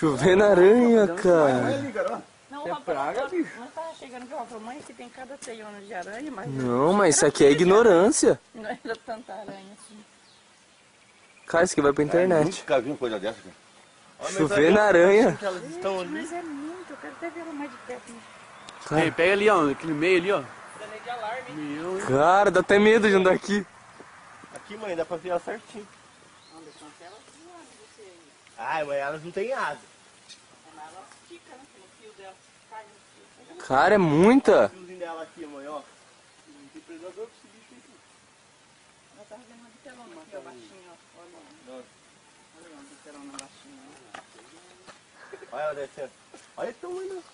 Chovendo aranha, cara. cara, Não, É o praga, bicho. não tava chegando que o rapaz, mãe, que tem cada teiona de aranha, mas Não, mas isso aqui é ignorância. não era tanta aranha assim. Cara, isso aqui vai pra ó. internet. Nunca vi uma coisa dessa, cara. Chovendo aranha. Mas é muito, eu quero até ver ela mais de perto. né? Ei, pega ali, ó, aquele meio ali, ó. Cara, dá até medo de andar aqui. Aqui, mãe, dá pra ver ela certinho. Ela. Ai, mas elas não têm asa. É, Mas ela fica, né? No fio dela. Cai no fio. Cara, é muita. O fiozinho dela aqui, mãe, ó. Não tem predador pra esse bicho aqui. Ela tava vendo uma bitelona aqui, ó, baixinho, ó. Olha lá. Olha uma bitelona baixinha. Olha ela descendo. Olha o tamanho.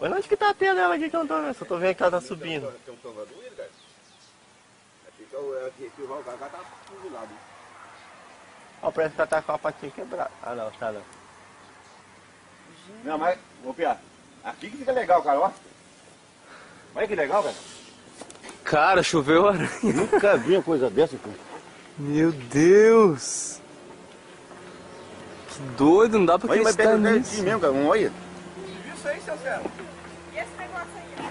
Olha onde que tá a tela dela aqui que eu não tô vendo. Só tô vendo que ela tá subindo. Tem um ele, cara. Aqui o aqui que o cara tá. Ó, parece que ela tá com a patinha quebrada. Ah, não, tá não. Não, mas, ô Pia, aqui que fica legal, cara, ó. Olha que legal, cara. Cara, choveu aranha. Nunca vi uma coisa dessa, cara. Meu Deus. Que doido, não dá pra Olha, mas acreditar pega nisso. pertinho mesmo, cara. Um olha. E esse negócio aí,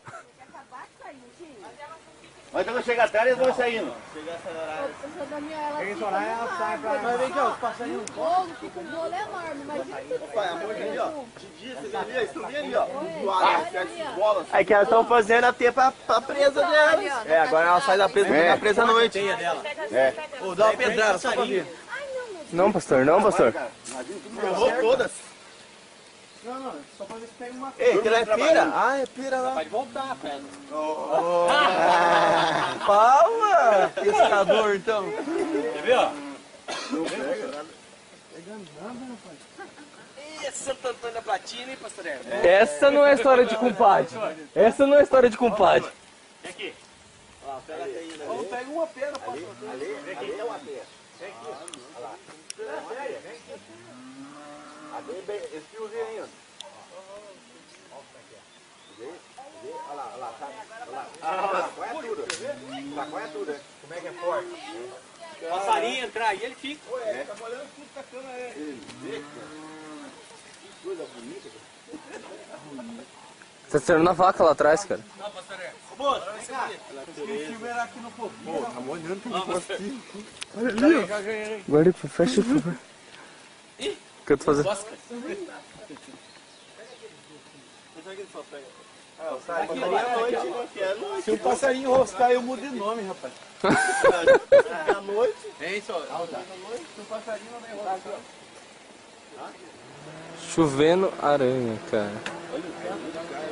Mas quando chega atrás, eles vão saindo. Essa Daniela fica enorme. Mas vem cá, os passarinhos. O bolo fica um bolo enorme, mas Pai, amor de Deus. De dia, você vê ali, isso vê ali, ó. olha ali, ó. bolas. Aí que elas estão fazendo a ter pra, pra presa delas. É, agora ela sai da presa É. ficar presa à noite. É. Ô, dá uma pedrada só pra ver. Não, pastor, não, pastor. Ferrou todas. Não, não, só pra ver se pega uma. Ei, aquilo é pira? Ah, é pira lá. Pode voltar, velho. Oh. Fala! Pescador, então. Quer ver, ó? Ih, Santo Antônio da Platina, hein, pastor Hermes? Essa não é história de compadre. Essa não é história de compadre. Vem aqui. Vamos pegar uma pedra, pô. Ali, bem, esse fiozinho aí, ó. Olha lá, olha lá, tá, olha lá. Olha lá, tudo. Lá, é tudo, né? Como é que é forte? Passarinho entrar aí, ele fica. Tá molhando tudo com a cana aí. Coisa bonita. Tá tirando na vaca lá atrás, cara. Não, pastor Hermes. Ô, moço, vem cá. Esse filme era aqui no fogo. Pô, tá molhando tudo. Guarda, fecha, por favor. O que eu tô fazendo? Bosca. Aqui à noite, né? Que é noite. Se o passarinho roscar, eu mudo de nome, rapaz. À noite. Vem, só. Se o passarinho não vem roscar. Chovendo aranha, cara.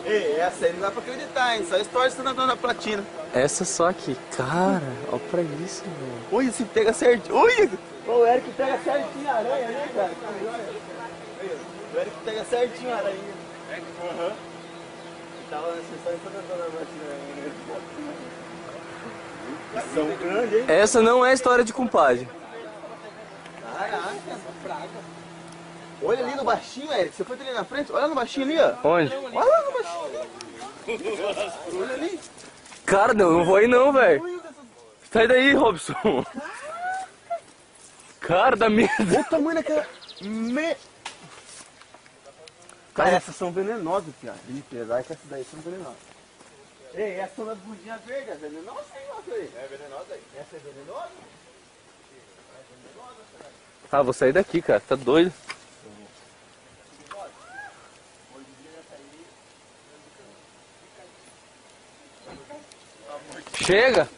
Ei, essa aí não dá pra acreditar, hein? Só história de Santo Antônio da Platina. Essa só aqui. Cara, olha pra isso, velho. Olha, se pega certinho. Olha! O Eric pega certinho a aranha, né, cara? O Eric pega certinho a aranha. Aham. Tava na sessão. São grande, hein? Essa não é história de compadre. Caraca, praga. Olha ali no baixinho, Eric. Você foi ali na frente? Olha no baixinho ali, ó. Onde? Olha lá no baixinho. Olha ali. Cara, não, não vou aí não, velho. Sai daí, Robson. Cara, dá medo. Olha o tamanho daquela. Me... Cara, essas são venenosas, Pia. Ih, apesar que essas daí são venenosas. Ei, essas são das bundinhas verdes, é venenosa esse negócio aí. É venenosa aí. Essa é venenosa? Ah, vou sair daqui, cara. Tá doido. Chega!